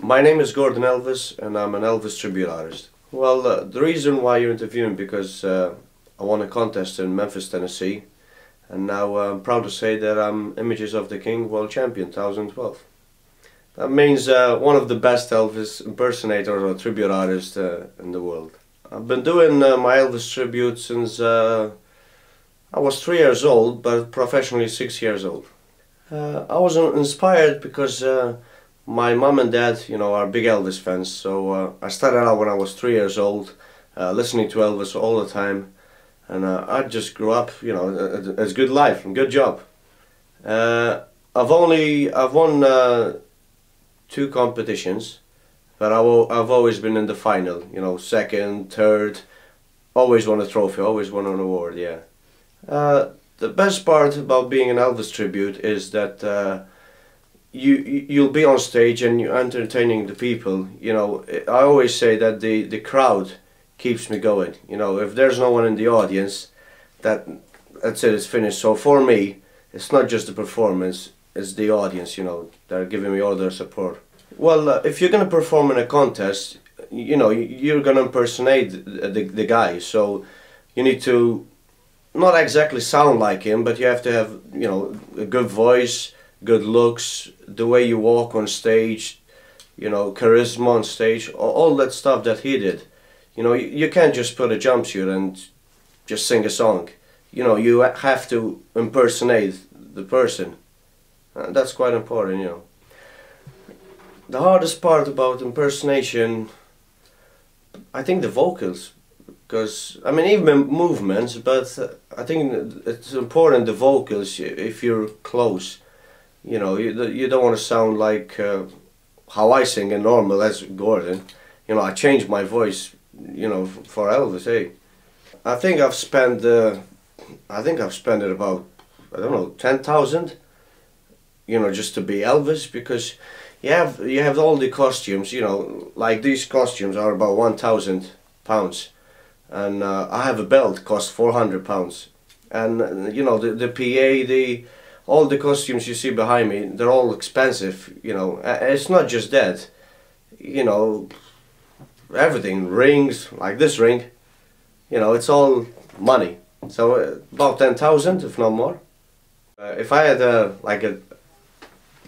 My name is Gordon Elvis and I'm an Elvis tribute artist. Well, uh, the reason why you're interviewing because uh, I won a contest in Memphis, Tennessee and now uh, I'm proud to say that I'm Images of the King World Champion 2012. That means uh, one of the best Elvis impersonators or tribute artists uh, in the world. I've been doing uh, my Elvis tribute since I was three years old, but professionally six years old. I was inspired because my mom and dad, you know, are big Elvis fans. So uh, I started out when I was three years old, uh, listening to Elvis all the time, and uh, I just grew up, you know, it's good life and good job. Uh, I've only I've won uh, two competitions, but I have always been in the final. You know, second, third, always won a trophy, always won an award. Yeah. Uh, the best part about being an Elvis tribute is that you you'll be on stage and you're entertaining the people. You know, I always say that the the crowd keeps me going. You know, if there's no one in the audience, that that's it. It's finished. So for me, it's not just the performance; it's the audience. You know, that are giving me all their support. Well, uh, if you're gonna perform in a contest, you know, you're gonna impersonate the, the the guy. So you need to not exactly sound like him, but you have to have you know a good voice good looks, the way you walk on stage, you know, charisma on stage, all that stuff that he did. You know, you, can't just put a jumpsuit and just sing a song. You know, you have to impersonate the person. And that's quite important, you know. The hardest part about impersonation, I think the vocals. Because, I mean, even movements, but uh, I think it's important the vocals if you're close you know, you, you don't want to sound like uh, how I sing in normal as Gordon. You know, I changed my voice, you know, for Elvis, hey. I think I've spent, uh, I think I've spent about, I don't know, 10,000, you know, just to be Elvis because you have, you have all the costumes, you know, like these costumes are about 1,000 pounds and uh, I have a belt cost 400 pounds and, you know, the, the PA, the, all the costumes you see behind me, they're all expensive, you know. It's not just that, you know, everything, rings, like this ring, you know, it's all money. So uh, about 10,000, if not more. Uh, if I had a, like a,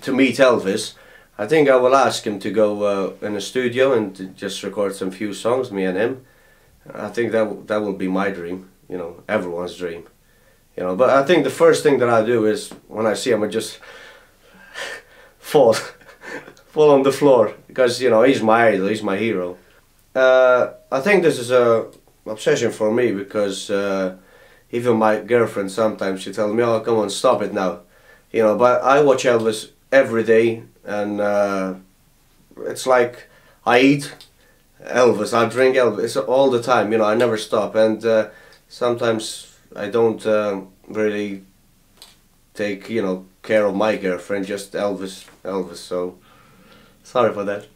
to meet Elvis, I think I will ask him to go uh, in a studio and just record some few songs, me and him. I think that that will be my dream, you know, everyone's dream you know. But I think the first thing that I do is when I see him, I just fall, fall on the floor because you know he's my idol, he's my hero. Uh, I think this is a obsession for me because uh, even my girlfriend sometimes she tells me, "Oh, come on, stop it now," you know. But I watch Elvis every day, and uh, it's like I eat Elvis, I drink Elvis all the time. You know, I never stop, and uh, sometimes I don't uh, really take you know care of my girlfriend, just Elvis, Elvis. So sorry for that.